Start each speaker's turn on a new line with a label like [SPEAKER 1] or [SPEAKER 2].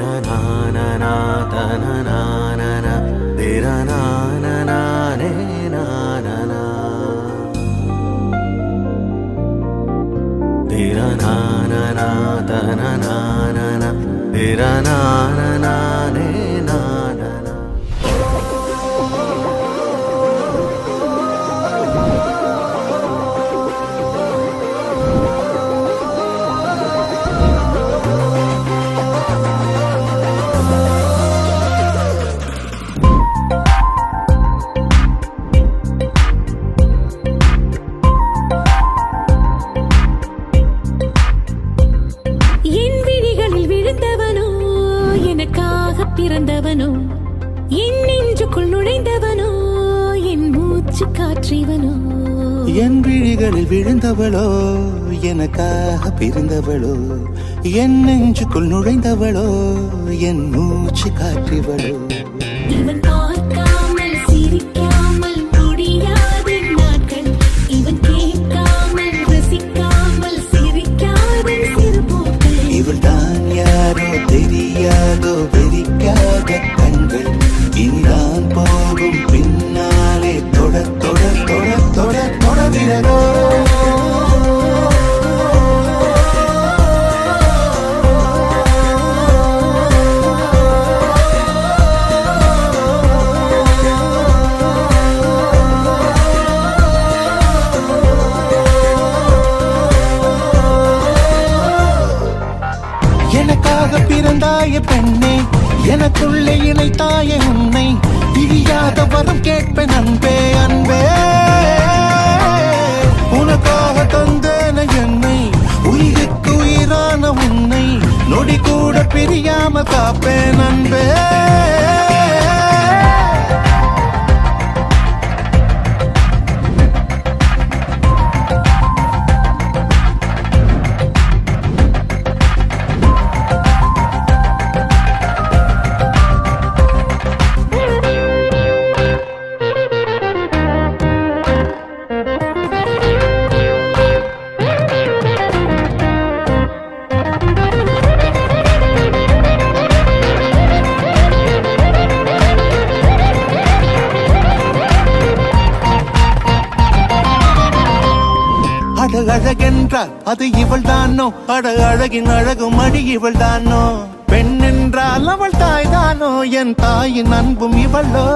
[SPEAKER 1] रनाननातन
[SPEAKER 2] निरनाननानि नान निरनाननातन तिरनाननानि பிறந்தவனோ என் நெஞ்சுக்குள் நுழைந்தவனோ? என் மூச்சு காற்றிவனோ?
[SPEAKER 3] என் விழிகளில் விழுந்தவளோ? எனக்காக பிறந்தவளோ என் நெஞ்சுக்குள் நுழைந்தவளோ? என் மூச்சு காற்றிவளோ?
[SPEAKER 2] இவன் பார்க்காமல்
[SPEAKER 3] தாய பெண்ணே எனக்குள்ளே இணை இணைத்தாய உன்னை. பிரியாத வரம் கேட்பேன் அன்பே அன்பே. உனக்காக தந்தேன என்னை உயிருக்கு உயிரான உன்னை. நொடி கூட பிரியாம காப்பேன் அன்பே. அட அழகென்றால் அது இவள் தானோ அட அழகின் அழகு மடி இவள் தானோ பெண் என்றால் அவள் தாய் தானோ என் தாயின் அன்பும் இவளோ.